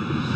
you